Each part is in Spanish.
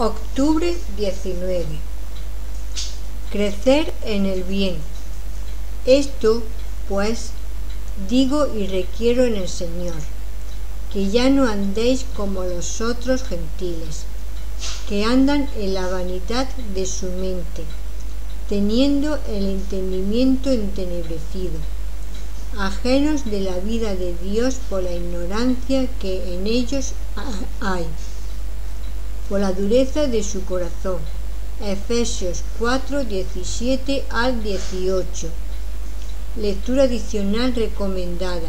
Octubre 19. Crecer en el bien. Esto, pues, digo y requiero en el Señor, que ya no andéis como los otros gentiles, que andan en la vanidad de su mente, teniendo el entendimiento entenebrecido, ajenos de la vida de Dios por la ignorancia que en ellos hay por la dureza de su corazón. Efesios 4, 17 al 18. Lectura adicional recomendada.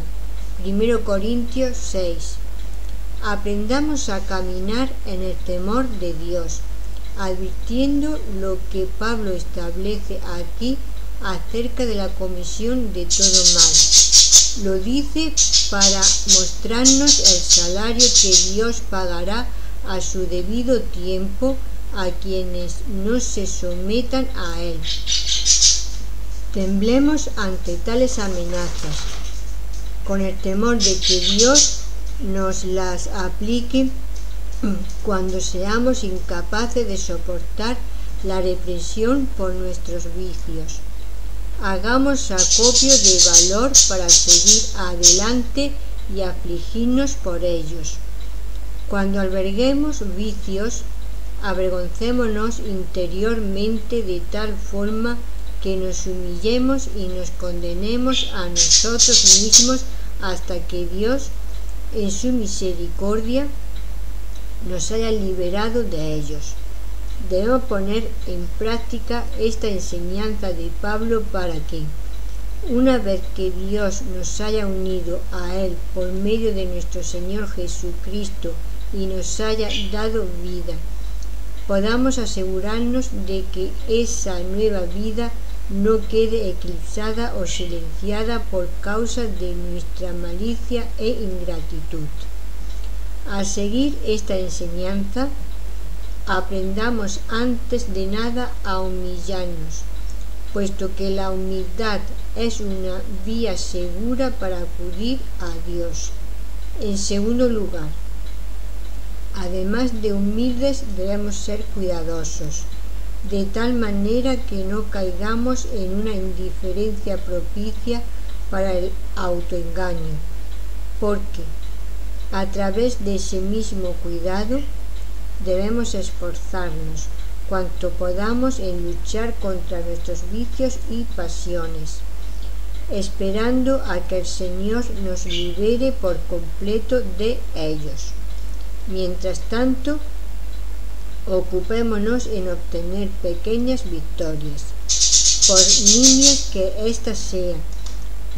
1 Corintios 6. Aprendamos a caminar en el temor de Dios, advirtiendo lo que Pablo establece aquí acerca de la comisión de todo mal. Lo dice para mostrarnos el salario que Dios pagará a su debido tiempo a quienes no se sometan a él. Temblemos ante tales amenazas, con el temor de que Dios nos las aplique cuando seamos incapaces de soportar la represión por nuestros vicios. Hagamos acopio de valor para seguir adelante y afligirnos por ellos. Cuando alberguemos vicios, avergoncémonos interiormente de tal forma que nos humillemos y nos condenemos a nosotros mismos hasta que Dios, en su misericordia, nos haya liberado de ellos. Debemos poner en práctica esta enseñanza de Pablo para que, una vez que Dios nos haya unido a Él por medio de nuestro Señor Jesucristo y nos haya dado vida. Podamos asegurarnos de que esa nueva vida no quede eclipsada o silenciada por causa de nuestra malicia e ingratitud. Al seguir esta enseñanza, aprendamos antes de nada a humillarnos, puesto que la humildad es una vía segura para acudir a Dios. En segundo lugar, Además de humildes debemos ser cuidadosos, de tal manera que no caigamos en una indiferencia propicia para el autoengaño, porque a través de ese mismo cuidado debemos esforzarnos cuanto podamos en luchar contra nuestros vicios y pasiones, esperando a que el Señor nos libere por completo de ellos. Mientras tanto, ocupémonos en obtener pequeñas victorias, por niñas que éstas sean,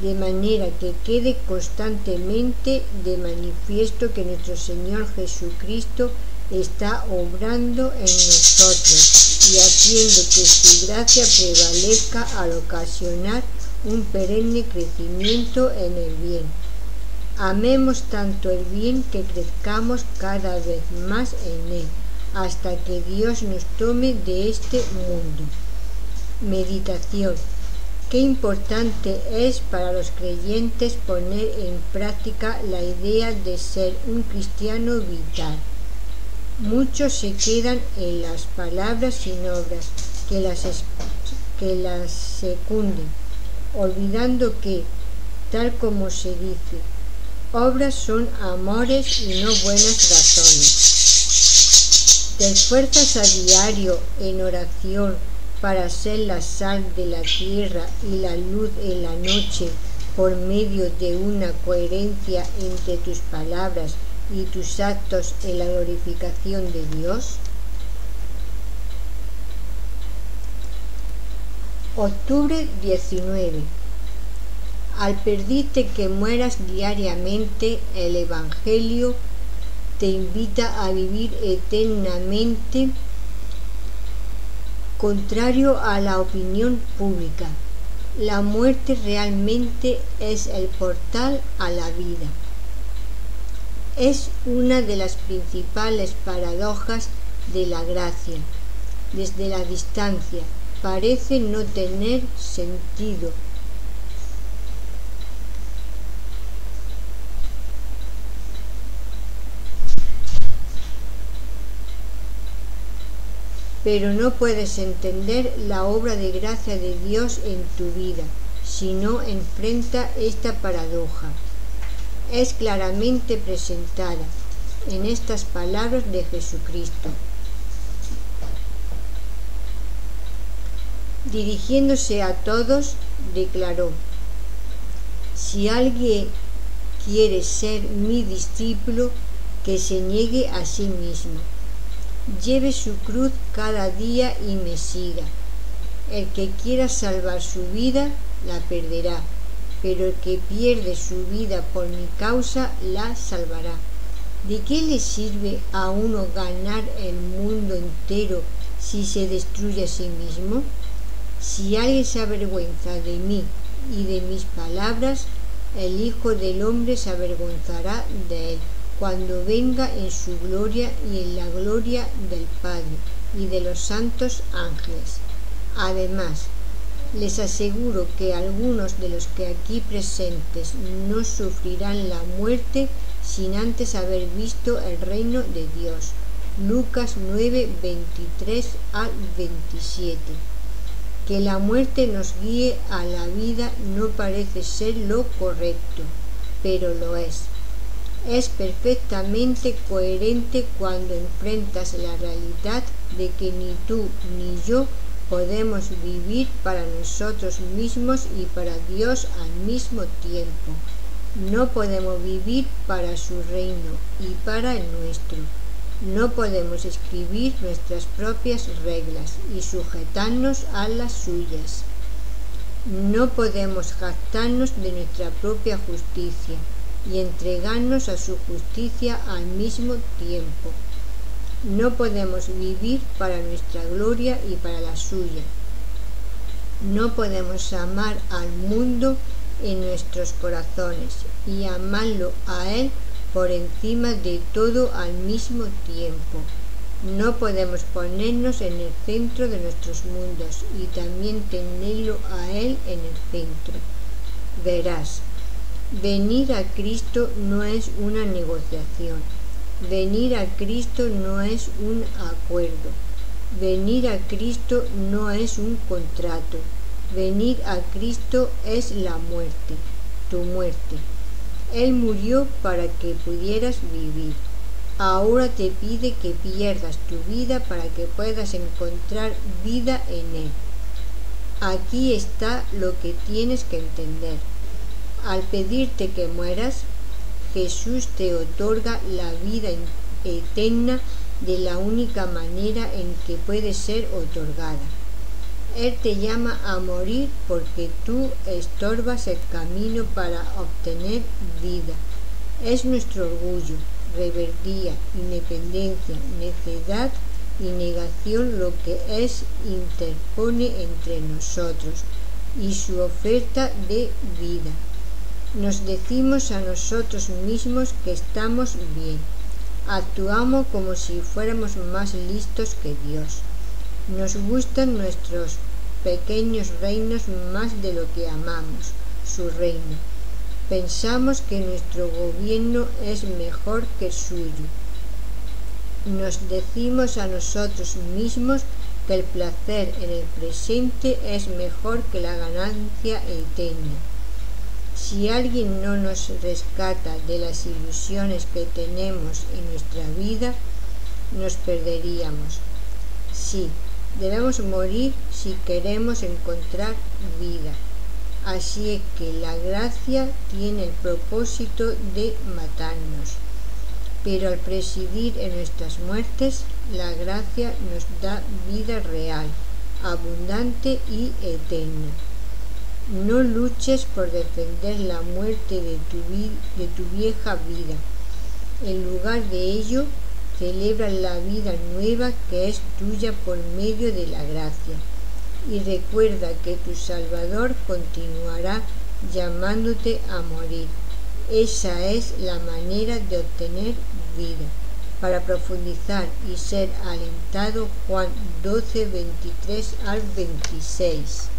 de manera que quede constantemente de manifiesto que nuestro Señor Jesucristo está obrando en nosotros y haciendo que su gracia prevalezca al ocasionar un perenne crecimiento en el bien Amemos tanto el bien que crezcamos cada vez más en él, hasta que Dios nos tome de este mundo. Meditación. Qué importante es para los creyentes poner en práctica la idea de ser un cristiano vital. Muchos se quedan en las palabras sin obras que las, que las secunden, olvidando que, tal como se dice, Obras son amores y no buenas razones. Te esfuerzas a diario en oración para ser la sal de la tierra y la luz en la noche por medio de una coherencia entre tus palabras y tus actos en la glorificación de Dios? Octubre 19 al pedirte que mueras diariamente, el Evangelio te invita a vivir eternamente contrario a la opinión pública. La muerte realmente es el portal a la vida. Es una de las principales paradojas de la gracia. Desde la distancia parece no tener sentido pero no puedes entender la obra de gracia de Dios en tu vida si no enfrenta esta paradoja. Es claramente presentada en estas palabras de Jesucristo. Dirigiéndose a todos, declaró, si alguien quiere ser mi discípulo, que se niegue a sí mismo, lleve su cruz cada día y me siga. El que quiera salvar su vida, la perderá, pero el que pierde su vida por mi causa, la salvará. ¿De qué le sirve a uno ganar el mundo entero si se destruye a sí mismo? Si alguien se avergüenza de mí y de mis palabras, el Hijo del Hombre se avergonzará de él cuando venga en su gloria y en la gloria del Padre y de los santos ángeles. Además, les aseguro que algunos de los que aquí presentes no sufrirán la muerte sin antes haber visto el reino de Dios. Lucas 9, 23 al 27. Que la muerte nos guíe a la vida no parece ser lo correcto, pero lo es. Es perfectamente coherente cuando enfrentas la realidad de que ni tú ni yo podemos vivir para nosotros mismos y para Dios al mismo tiempo. No podemos vivir para su reino y para el nuestro. No podemos escribir nuestras propias reglas y sujetarnos a las suyas. No podemos jactarnos de nuestra propia justicia y entregarnos a su justicia al mismo tiempo. No podemos vivir para nuestra gloria y para la suya. No podemos amar al mundo en nuestros corazones y amarlo a Él por encima de todo al mismo tiempo. No podemos ponernos en el centro de nuestros mundos y también tenerlo a Él en el centro. Verás, venir a Cristo no es una negociación. Venir a Cristo no es un acuerdo. Venir a Cristo no es un contrato. Venir a Cristo es la muerte, tu muerte. Él murió para que pudieras vivir. Ahora te pide que pierdas tu vida para que puedas encontrar vida en Él. Aquí está lo que tienes que entender. Al pedirte que mueras, Jesús te otorga la vida eterna de la única manera en que puede ser otorgada. Él te llama a morir porque tú estorbas el camino para obtener vida. Es nuestro orgullo, rebeldía, independencia, necedad y negación lo que es interpone entre nosotros y su oferta de vida. Nos decimos a nosotros mismos que estamos bien. Actuamos como si fuéramos más listos que Dios nos gustan nuestros pequeños reinos más de lo que amamos su reino. Pensamos que nuestro gobierno es mejor que el suyo. Nos decimos a nosotros mismos que el placer en el presente es mejor que la ganancia eterna. Si alguien no nos rescata de las ilusiones que tenemos en nuestra vida, nos perderíamos. Sí, Debemos morir si queremos encontrar vida. Así es que la gracia tiene el propósito de matarnos. Pero al presidir en nuestras muertes, la gracia nos da vida real, abundante y eterna. No luches por defender la muerte de tu, de tu vieja vida. En lugar de ello, celebra la vida nueva que es tuya por medio de la gracia. Y recuerda que tu Salvador continuará llamándote a morir. Esa es la manera de obtener vida. Para profundizar y ser alentado, Juan 12, 23 al 26.